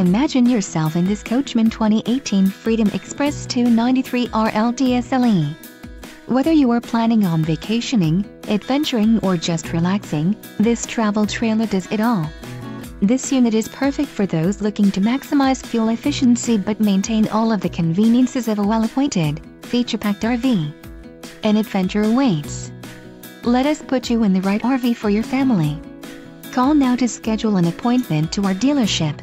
Imagine yourself in this Coachmen 2018 Freedom Express 293 RL DSLE. Whether you are planning on vacationing, adventuring or just relaxing, this travel trailer does it all. This unit is perfect for those looking to maximize fuel efficiency but maintain all of the conveniences of a well-appointed, feature-packed RV. An adventure awaits. Let us put you in the right RV for your family. Call now to schedule an appointment to our dealership.